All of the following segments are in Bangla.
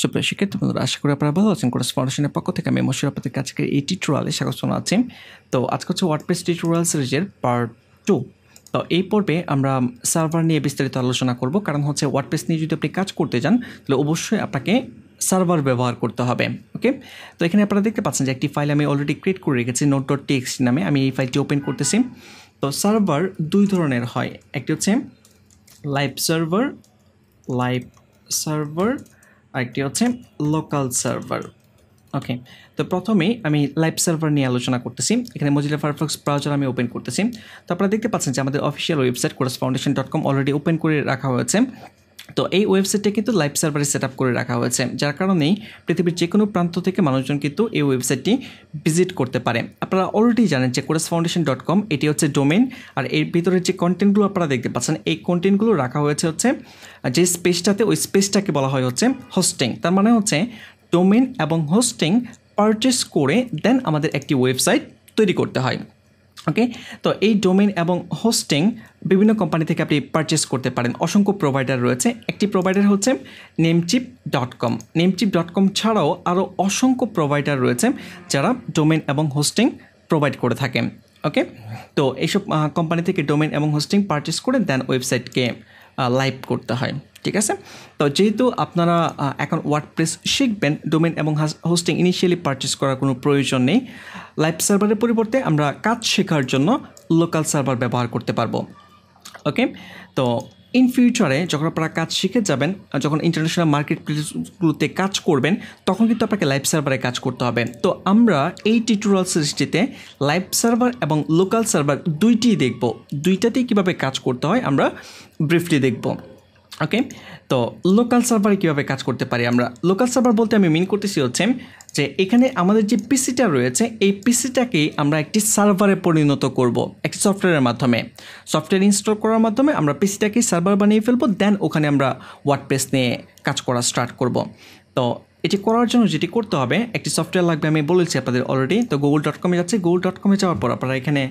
সুপ্রিয় শিক্ষার্থী বন্ধুরা, আশা করি আপনারা ভালো আছেন। কোর্স ফাউন্ডেশনের পক্ষ থেকে আমি মশির আপনাদের কাছে এই টিউটোরিয়ালে স্বাগত জানাচ্ছি। তো আজকে হচ্ছে ওয়ার্ডপ্রেস টিউটোরিয়াল সিরিজের পার্ট টু তো এই পর্বে আমরা সার্ভার নিয়ে বিস্তারিত আলোচনা করব। কারণ হচ্ছে ওয়ার্ডপ্রেস নিয়ে যদি আপনি কাজ করতে যান, তাহলে অবশ্যই আপনাকে সার্ভার ব্যবহার করতে হবে ওকে তো এখানে আপনারা দেখতে পাচ্ছেন যে একটি ফাইল আমি অলরেডি ক্রিয়েট করে রেখেছি নোট ডট টিএক্সটি নামে। আমি এই ফাইলটি ওপেন করতেছি। তো সার্ভার দুই ধরনের হয়। একটি হচ্ছে লাইভ সার্ভার লাইভ সার্ভার আরেকটি হচ্ছে লোকাল সার্ভার ওকে তো প্রথমেই আমি লাইভ সার্ভার নিয়ে আলোচনা করতেছি। এখানে মজিলা ফায়ারফক্স ব্রাউজার আমি ওপেন করতেছি। তো আপনারা দেখতে পাচ্ছেন যে আমাদের official website course foundation dot com already open করে রাখা হয়েছে। তো এই ওয়েবসাইটটা কিন্তু লাইভ সার্ভারে সেট করে রাখা হয়েছে, যার কারণেই পৃথিবীর যে কোনো প্রান্ত থেকে মানুষজন কিন্তু এই ওয়েবসাইটটি ভিজিট করতে পারে। আপনারা অলরেডি জানেন যে কোরাস ফাউন্ডেশন ডট কম, এটি হচ্ছে ডোমেন আর এর ভিতরে যে কন্টেন্টগুলো আপনারা দেখতে পাচ্ছেন, এই কন্টেন্টগুলো রাখা হয়েছে হচ্ছে, যে স্পেসটাতে ওই স্পেসটাকে বলা হয় হচ্ছে হোস্টিং তার মানে হচ্ছে ডোমেন এবং হোস্টিং পারচেস করে দেন আমাদের একটি ওয়েবসাইট তৈরি করতে হয়। ওকে তো এই ডোমেন এবং হোস্টিং বিভিন্ন কোম্পানি থেকে আপনি পারচেস করতে পারেন। অসংখ্য প্রোভাইডার রয়েছে। একটি প্রোভাইডার হচ্ছে Namecheap dot com Namecheap dot com ছাড়াও আরও অসংখ্য প্রোভাইডার রয়েছে যারা ডোমেন এবং হোস্টিং প্রোভাইড করে থাকেন ওকে তো এইসব কোম্পানি থেকে ডোমেন এবং হোস্টিং পারচেস করে দেন ওয়েবসাইটকে লাইভ করতে হয়, ঠিক আছে? তো যেহেতু আপনারা এখন ওয়ার্ডপ্রেস শিখবেন ডোমেন এবং হোস্টিং ইনিশিয়ালি পারচেস করার কোনো প্রয়োজন নেই। লাইভ সার্ভারের পরিবর্তে আমরা কাজ শেখার জন্য লোকাল সার্ভার ব্যবহার করতে পারব। ওকে তো ইন ফিউচারে যখন আপনারা কাজ শিখে যাবেন যখন ইন্টারন্যাশনাল মার্কেট প্লেসগুলোতে কাজ করবেন, তখন কিন্তু আপনাকে লাইভ সার্ভারে কাজ করতে হবে। তো আমরা এই টিউটোরিয়াল সিরিজটিতে লাইভ সার্ভার এবং লোকাল সার্ভার দুইটিই দেখব। দুইটাতেই কীভাবে কাজ করতে হয় আমরা ব্রিফলি দেখব। ওকে তো লোকাল সার্ভারে কীভাবে কাজ করতে পারি আমরা? লোকাল সার্ভার বলতে আমি মিন করতেছি হচ্ছে যে এখানে আমাদের যে পিসিটা রয়েছে, এই পিসিটাকেই আমরা একটি সার্ভারে পরিণত করব, একটি সফটওয়্যারের মাধ্যমে। সফটওয়্যার ইনস্টল করার মাধ্যমে আমরা পিসিটাকে সার্ভার বানিয়ে ফেলব দেন ওখানে আমরা ওয়ার্ডপ্রেস নিয়ে কাজ করা স্টার্ট করব। তো এটি করার জন্য যেটি করতে হবে, একটি সফটওয়্যার লাগবে, আমি বলেছি আপনাদের অলরেডি তো গুগল ডট কমে যাচ্ছে গুগল ডট কমে যাওয়ার পর আপনারা এখানে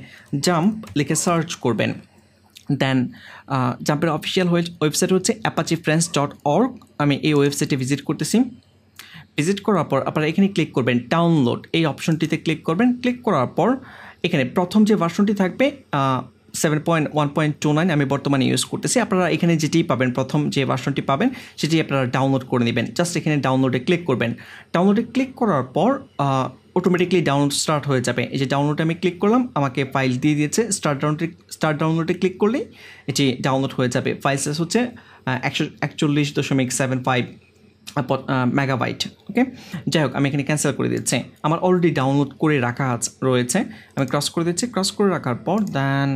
জাম্প লিখে সার্চ করবেন। দেন জাম্পের অফিসিয়াল ওয়েবসাইট হচ্ছে অ্যাপাচি ফ্রেন্ডস ডট অর্গ আমি এই ওয়েবসাইটে ভিজিট করতেছি। ভিজিট করার পর আপনারা এখানে ক্লিক করবেন ডাউনলোড এই অপশনটিতে ক্লিক করবেন। ক্লিক করার পর এখানে প্রথম যে ভার্সনটি থাকবে seven point one point two nine আমি বর্তমানে ইউজ করতেছি। আপনারা এখানে যেটি পাবেন, প্রথম যে ভার্সনটি পাবেন, সেটি আপনারা ডাউনলোড করে নেবেন। জাস্ট এখানে ডাউনলোডে ক্লিক করবেন। ডাউনলোডে ক্লিক করার পর অটোমেটিকলি ডাউনলোড স্টার্ট হয়ে যাবে। এই যে ডাউনলোডে আমি ক্লিক করলাম, আমাকে ফাইল দিয়ে দিয়েছে। স্টার্ট ডাউনলোডে স্টার্ট ডাউনলোডে ক্লিক করলেই এটি ডাউনলোড হয়ে যাবে। ফাইল সাইজ হচ্ছে একশো, একচল্লিশ দশমিক সেভেন ফাইভ মেগাবাইট ওকে যাই হোক আমি এখানে ক্যান্সেল করে দিচ্ছি। আমার অলরেডি ডাউনলোড করে রাখা রয়েছে। আমি ক্রস করে দিচ্ছি ক্রস করে রাখার পর দেন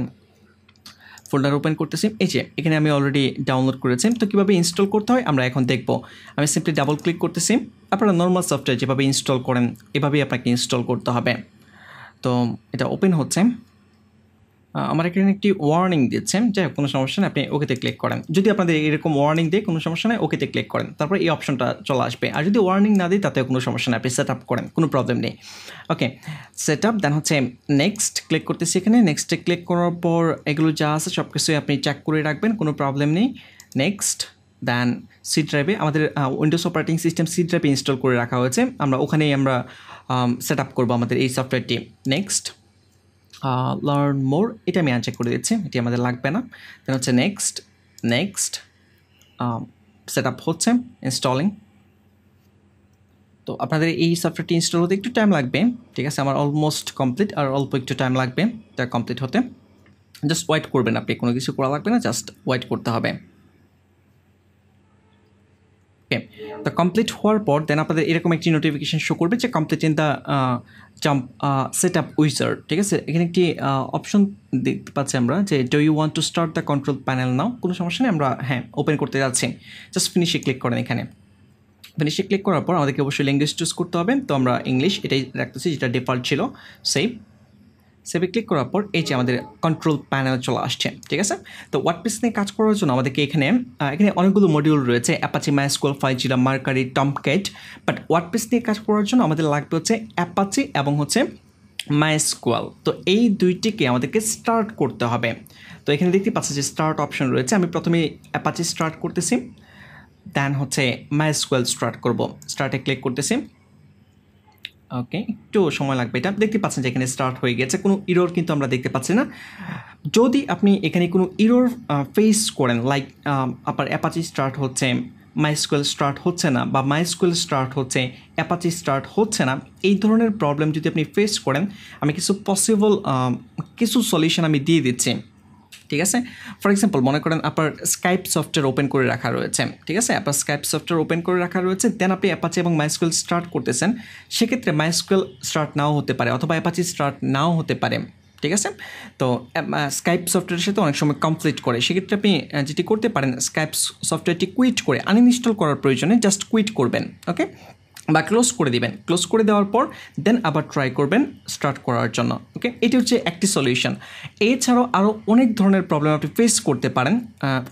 ফোল্ডার ওপেন করতেছি। এই যে, এখানে আমি অলরেডি ডাউনলোড করেছি। তো কীভাবে ইনস্টল করতে হয় আমরা এখন দেখব। আমি সিম্পলি ডাবল ক্লিক করতেছি। আপনারা নর্মাল সফটওয়্যার যেভাবে ইনস্টল করেন, এভাবেই আপনাকে ইনস্টল করতে হবে। তো এটা ওপেন হচ্ছে। আমার এখানে একটি ওয়ার্নিং দিচ্ছে হোক, কোনো সমস্যা নেই, আপনি ওকেতে ক্লিক করেন। যদি আপনাদের এরকম ওয়ার্নিং দিয়ে, কোনো সমস্যা নেই ওকেতে ক্লিক করেন। তারপর এই অপশনটা চলে আসবে। আর যদি ওয়ার্নিং না দিই তাতে কোনো সমস্যা নেই, আপনি সেট আপ করেন, কোনো প্রবলেম নেই। ওকে সেট আপ দেন হচ্ছে নেক্সট ক্লিক করতেছি এখানে। নেক্সটে ক্লিক করার পর এগুলো যা আছে সব কিছুই আপনি চেক করে রাখবেন, কোনো প্রবলেম নেই। নেক্সট দেন সি ড্রাইভে আমাদের উইন্ডোজ অপারেটিং সিস্টেম সি ড্রাইভে ইনস্টল করে রাখা হয়েছে। আমরা ওখানেই আমরা সেট আপ করব আমাদের এই সফটওয়্যারটি নেক্সট লার্ন মোর এটা আমি আনচেক করে দিচ্ছি, এটি আমাদের লাগবে না। দেন হচ্ছে নেক্সট নেক্সট সেট আপ হচ্ছে ইনস্টলিং তো আপনাদের এই সফটওয়্যারটি ইনস্টল হতে একটু টাইম লাগবে, ঠিক আছে? আমার অলমোস্ট কমপ্লিট আর অল্প একটু টাইম লাগবে এটা কমপ্লিট হতে। জাস্ট ওয়েট করবেন আপনি, কোনো কিছু করা লাগবে না জাস্ট ওয়েট করতে হবে। ওকে তো কমপ্লিট হওয়ার পর দেন আপনাদের এরকম একটি নোটিফিকেশান শো করবে যে complete in the XAMPP set up wizard ঠিক আছে? এখানে একটি অপশন দেখতে পাচ্ছি আমরা যে do you want to start the control panel now কোনো সমস্যা নেই, আমরা হ্যাঁ ওপেন করতে যাচ্ছি। জাস্ট ফিনিশে ক্লিক করেন এখানে। ফিনিশে ক্লিক করার পর আমাদেরকে অবশ্যই ল্যাঙ্গুয়েজ চুজ করতে হবে। তো আমরা ইংলিশ এটাই রাখতেছি যেটা ডিফল্ট ছিল। সেভ সেভে ক্লিক করার পর এই যে আমাদের কন্ট্রোল প্যানেল চলে আসছে, ঠিক আছে? তো ওয়ার্ডপ্রেস নিয়ে কাজ করার জন্য আমাদেরকে এখানে এখানে অনেকগুলো মডিউল রয়েছে Apache MySQL FileZilla Mercury Tomcat but WordPress নিয়ে কাজ করার জন্য আমাদের লাগবে হচ্ছে অ্যাপাচি এবং হচ্ছে মাইস্কুয়াল তো এই দুইটিকে আমাদেরকে স্টার্ট করতে হবে। তো এখানে দেখতে পাচ্ছি যে স্টার্ট অপশন রয়েছে, আমি প্রথমে অ্যাপাচি স্টার্ট করতেছি দেন হচ্ছে মাইস্কুয়েল স্টার্ট করব। স্টার্টে ক্লিক করতেছি। ওকে একটু সময় লাগবে এটা। দেখতে পাচ্ছেন যে এখানে স্টার্ট হয়ে গেছে। কোনো ইরোর কিন্তু আমরা দেখতে পাচ্ছি না। যদি আপনি এখানে কোনো ইরোর ফেস করেন লাইক আপনার অ্যাপাচি স্টার্ট হচ্ছে মাইস্কুয়েল স্টার্ট হচ্ছে না, বা মাইস্কুয়েল স্টার্ট হচ্ছে অ্যাপাচি স্টার্ট হচ্ছে না, এই ধরনের প্রবলেম যদি আপনি ফেস করেন, আমি কিছু পসিবল কিছু সলিউশন আমি দিয়ে দিচ্ছি। ঠিক আছে? ফর এক্সাম্পল মনে করেন আপনার স্কাইপ সফটওয়্যার ওপেন করে রাখা রয়েছে, ঠিক আছে? আপনার স্কাইপ সফটওয়্যার ওপেন করে রাখা রয়েছে দেন আপনি অ্যাপাচি এবং মাইস্কুয়েল স্টার্ট করতেছেন, সেক্ষেত্রে মাইস্কুয়েল স্টার্ট নাও হতে পারে অথবা অ্যাপাচি স্টার্ট নাও হতে পারে, ঠিক আছে? তো স্কাইপ সফটওয়্যারের সাথে অনেক সময় কমপ্লিট করে, সেক্ষেত্রে আপনি যেটি করতে পারেন স্কাইপ সফটওয়্যারটি কুইট করে আনইনস্টল করার প্রয়োজনে জাস্ট কুইট করবেন ওকে বা ক্লোজ করে দিবেন। ক্লোজ করে দেওয়ার পর দেন আবার ট্রাই করবেন স্টার্ট করার জন্য ওকে এটি হচ্ছে একটি সলিউশন এছাড়াও আরও অনেক ধরনের প্রবলেম আপনি ফেস করতে পারেন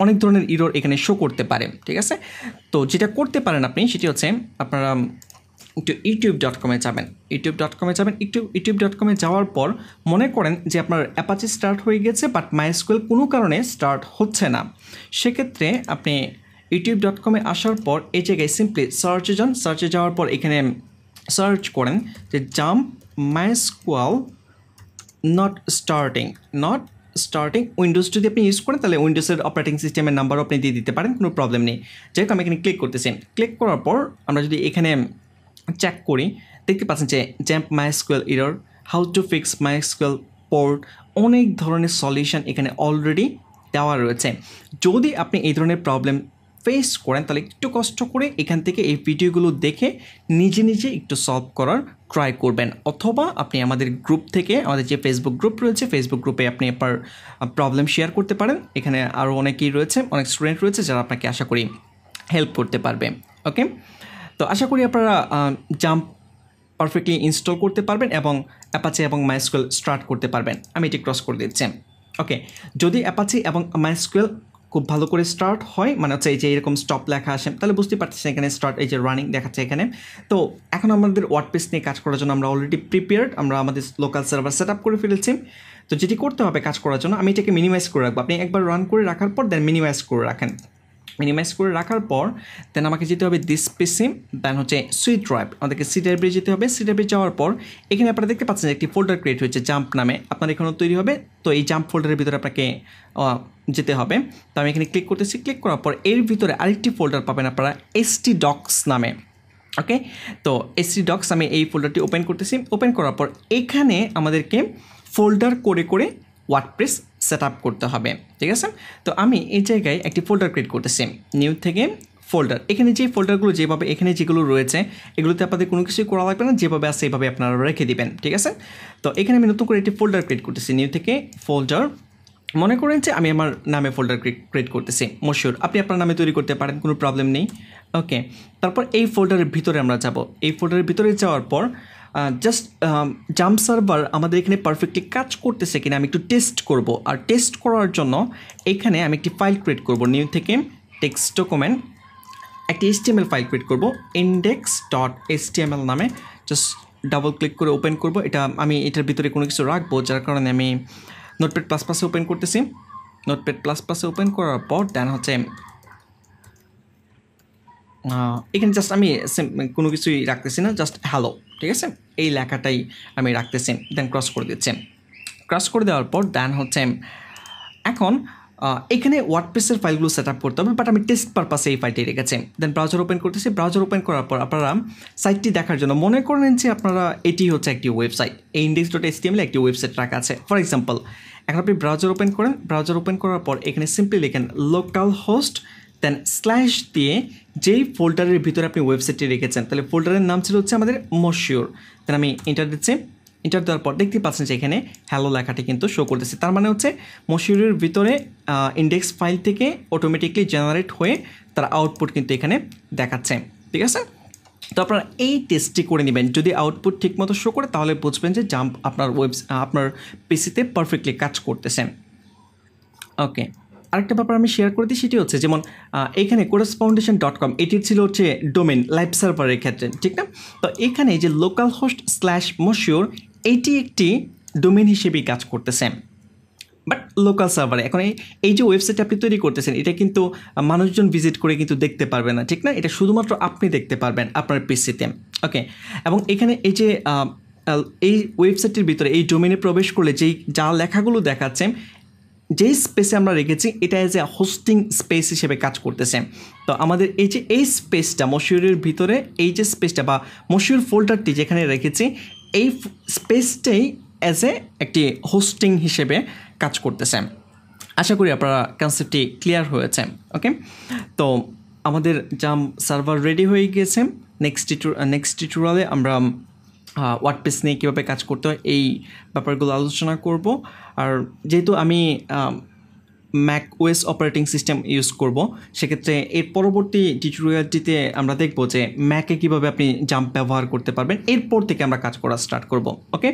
অনেক ধরনের ইরোর এখানে শো করতে পারে, ঠিক আছে? তো যেটা করতে পারেন আপনি, সেটি হচ্ছে আপনারা একটু ইউটিউব ডট কমে যাবেন। ইউটিউব ডট কমে যাবেন ইউটিউব ইউটিউব ডট কমে যাওয়ার পর মনে করেন যে আপনার অ্যাপাচি স্টার্ট হয়ে গেছে বাট মাইস্কুয়েল কোনো কারণে স্টার্ট হচ্ছে না। সেক্ষেত্রে আপনি ইউটিউব ডট কমে আসার পর এই জায়গায় সিম্পলি সার্চে যান। সার্চে যাওয়ার পর এখানে সার্চ করেন যে XAMPP MySQL not starting not starting Windows যদি আপনি ইউজ করেন, তাহলে উইন্ডোজের অপারেটিং সিস্টেমের নাম্বারও আপনি দিয়ে দিতে পারেন, কোনো প্রবলেম নেই। যেহেতু আমি এখানে ক্লিক করতেছি। ক্লিক করার পর আমরা যদি এখানে চেক করি, দেখতে পাচ্ছেন যে XAMPP MySQL error how to fix MySQL port অনেক ধরনের সলিউশন এখানে অলরেডি দেওয়া রয়েছে। যদি আপনি এই ধরনের প্রবলেম ফেস করেন, তাহলে একটু কষ্ট করে এখান থেকে এই ভিডিওগুলো দেখে নিজে নিজে একটু সলভ করার ট্রাই করবেন। অথবা আপনি আমাদের গ্রুপ থেকে, আমাদের যে ফেসবুক গ্রুপ রয়েছে ফেসবুক গ্রুপে আপনি আপনার প্রবলেম শেয়ার করতে পারেন। এখানে আরও অনেকেই রয়েছে, অনেক স্টুডেন্ট রয়েছে যারা আপনাকে আশা করি হেল্প করতে পারবে। ওকে তো আশা করি আপনারা জাম্প পারফেক্টলি ইনস্টল করতে পারবেন এবং অ্যাপাচি এবং মাইস্কুয়েল স্টার্ট করতে পারবেন। আমি এটি ক্রস করে দিচ্ছি। ওকে যদি অ্যাপাচি এবং মাইস্কুয়েল খুব ভালো করে স্টার্ট হয়। মানে হচ্ছে এই যে এরকম স্টপ লেখা আসে, তাহলে বুঝতে পারতেছেন এখানে স্টার্ট এই যে রানিং দেখাচ্ছে এখানে। তো এখন আমাদের ওয়ার্ডপেস নিয়ে কাজ করার জন্য আমরা অলরেডি প্রিপেয়ার্ড আমরা আমাদের লোকাল সার্ভার সেট আপ করে ফেলেছি। তো যেটি করতে হবে কাজ করার জন্য, আমি এটাকে মিনিমাইজ করে রাখব। আপনি একবার রান করে রাখার পর দেন মিনিমাইজ করে রাখেন। মিনিমাইজ করে রাখার পর দেন আমাকে যেতে হবে দিস পিসি দেন হচ্ছে সুইট ড্রাইভ আমাদেরকে সি ড্রাইভে যেতে হবে। সি ড্রাইভে যাওয়ার পর, এখানে আপনারা দেখতে পাচ্ছেন একটি ফোল্ডার ক্রিয়েট হয়েছে জাম্প নামে। আপনার এখানেও তৈরি হবে, তো এই জাম্প ফোল্ডারের ভিতরে আপনাকে যেতে হবে। তো আমি এখানে ক্লিক করতেছি ক্লিক করার পর এর ভিতরে আরেকটি ফোল্ডার পাবেন আপনারা এসটি ডক্স নামে। ওকে তো এসটি ডক্স আমি এই ফোল্ডারটি ওপেন করতেছি। ওপেন করার পর এখানে আমাদেরকে ফোল্ডার করে করে ওয়ার্ডপ্রেস সেট আপ করতে হবে, ঠিক আছে? তো আমি এই জায়গায় একটি ফোল্ডার ক্রিয়েট করতেছি নিউ থেকে ফোল্ডার এখানে যে ফোল্ডারগুলো যেভাবে, এখানে যেগুলো রয়েছে, এগুলোতে আপনাদের কোনো কিছুই করা লাগবে না, যেভাবে আছে সেভাবে আপনারা রেখে দিবেন, ঠিক আছে? তো এখানে আমি নতুন করে একটি ফোল্ডার ক্রিয়েট করতেছি নিউ থেকে ফোল্ডার মনে করেন যে আমি আমার নামে ফোল্ডার ক্রিয়েট করতেছি, মশিউর। আপনি আপনার নামে তৈরি করতে পারেন, কোনো প্রবলেম নেই ওকে তারপর এই ফোল্ডারের ভিতরে আমরা যাব। এই ফোল্ডারের ভিতরে যাওয়ার পর জাস্ট জাম্প সার্ভার আমাদের এখানে পারফেক্টলি কাজ করতেছে কিনা আমি একটু টেস্ট করব। আর টেস্ট করার জন্য এখানে আমি একটি ফাইল ক্রিয়েট করব। নিউ থেকে টেক্সট ডকুমেন্ট একটি এসটিএমএল ফাইল ক্রিয়েট করব। ইন্ডেক্স ডট এসটিএমএল নামে জাস্ট ডাবল ক্লিক করে ওপেন করব। এটা আমি এটার ভিতরে কোনো কিছু রাখব, যার কারণে আমি নোটপ্যাড প্লাস প্লাসে ওপেন করতেছি। নোটপ্যাড প্লাস প্লাসে ওপেন করার পর দেন হচ্ছে এখানে জাস্ট আমি কোনো কিছুই রাখতেছি না জাস্ট হ্যালো ঠিক আছে? এই লেখাটাই আমি রাখতেছি দেন ক্রস করে দিচ্ছি। ক্রস করে দেওয়ার পর দেন হচ্ছে, এখন এখানে ওয়ার্ডপ্রেসের ফাইলগুলো সেট আপ করতে হবে বাট আমি টেস্ট পারপাসে এই ফাইলটি রেখেছি। দেন ব্রাউজার ওপেন করতেছি ব্রাউজার ওপেন করার পর আপনারা সাইটটি দেখার জন্য মনে করেন যে আপনারা, এটি হচ্ছে একটি ওয়েবসাইট এই ইন্ডেক্স ডট এস একটি ওয়েবসাইট রাখা আছে। ফর এক্সাম্পল এখন আপনি ব্রাউজার ওপেন করেন ব্রাউজার ওপেন করার পর এখানে সিম্পলি লেখেন লোকাল হোস্ট দেন স্ল্যাশ দিয়ে যেই ফোল্ডারের ভিতরে আপনি ওয়েবসাইটটি রেখেছেন, তাহলে ফোল্ডারের নাম ছিল হচ্ছে আমাদের মশিওর দেন আমি ইন্টার দিচ্ছি। ইন্টার দেওয়ার পর দেখতে পাচ্ছেন যে এখানে হ্যালো লেখাটি কিন্তু শো করতেছে। তার মানে হচ্ছে মশিউরের ভিতরে ইন্ডেক্স ফাইল থেকে অটোমেটিকলি জেনারেট হয়ে তার আউটপুট কিন্তু এখানে দেখাচ্ছে। ঠিক আছে? তো আপনারা এই টেস্টটি করে নেবেন। যদি আউটপুট ঠিকমতো শো করে, তাহলে বুঝবেন যে জাম্প আপনার ওয়েবস আপনার পিসিতে পারফেক্টলি কাজ করতেছেন ওকে আরেকটা ব্যাপার আমি শেয়ার করে দিই, সেটি হচ্ছে যেমন এখানে কোরাস ফাউন্ডেশন ডট কম এটির ছিল হচ্ছে ডোমেন লাইভ সার্ভারের ক্ষেত্রে, ঠিক না? তো এখানে যে লোকাল হোস্ট স্ল্যাশ মশিওর এইটি একটি ডোমেন হিসেবেই কাজ করতেছে। বাট লোকাল সার্ভারে এখন এই যে ওয়েবসাইট আপনি তৈরি করতেছেন, এটা কিন্তু মানুষজন ভিজিট করে কিন্তু দেখতে পারবে না, ঠিক না? এটা শুধুমাত্র আপনি দেখতে পারবেন আপনার পিসিতে ওকে এবং এখানে এই যে এই ওয়েবসাইটের ভিতরে, এই ডোমেনে প্রবেশ করলে যেই, যা লেখাগুলো দেখাচ্ছে যেই স্পেসে আমরা রেখেছি, এটা এজ এ হোস্টিং স্পেস হিসেবে কাজ করতেছে। তো আমাদের এই যে, এই স্পেসটা মশিউরের ভিতরে, এই যে স্পেসটা বা মশিউর ফোল্ডারটি যেখানে রেখেছি, এই স্পেসটাই অ্যাজ এ একটি হোস্টিং হিসেবে কাজ করতেছে। আশা করি আপনারা কনসেপ্টটি ক্লিয়ার হয়েছে ওকে তো আমাদের জাম সার্ভার রেডি হয়ে গিয়েছে। নেক্সট টিটু নেক্সট টিউটোরিয়ালে আমরা ওয়ার্ডপ্রেস নিয়ে কীভাবে কাজ করতে হয়, এই ব্যাপারগুলো আলোচনা করব। আর যেহেতু আমি Mac OS operating system use করব, সেক্ষেত্রে এর পরবর্তী টিউটোরিয়ালটিতে আমরা দেখব যে ম্যাকে কীভাবে আপনি জাম্প ব্যবহার করতে পারবেন। এরপর থেকে আমরা কাজ করা স্টার্ট করব ওকে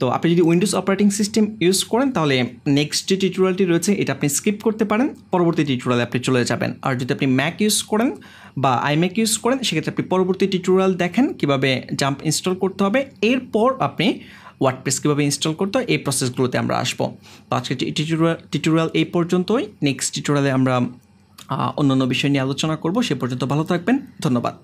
তো আপনি যদি উইন্ডোজ অপারেটিং সিস্টেম ইউজ করেন, তাহলে নেক্সট যে টিউটোরিয়ালটি রয়েছে, এটা আপনি স্কিপ করতে পারেন। পরবর্তী টিউটোরিয়ালে আপনি চলে যাবেন। আর যদি আপনি ম্যাক ইউজ করেন বা আইম্যাক ইউজ করেন, সেক্ষেত্রে আপনি পরবর্তী টিউটোরিয়াল দেখেন কীভাবে জাম্প ইনস্টল করতে হবে। এরপর আপনি ওয়ার্ডপ্রেস কীভাবে ইনস্টল করতে হয়, এই প্রসেসগুলোতে আমরা আসব। তো আজকে টিউটোরিয়াল এই পর্যন্তই। নেক্সট টিউটোরিয়ালে আমরা অন্যান্য বিষয় নিয়ে আলোচনা করব। সে পর্যন্ত ভালো থাকবেন। ধন্যবাদ।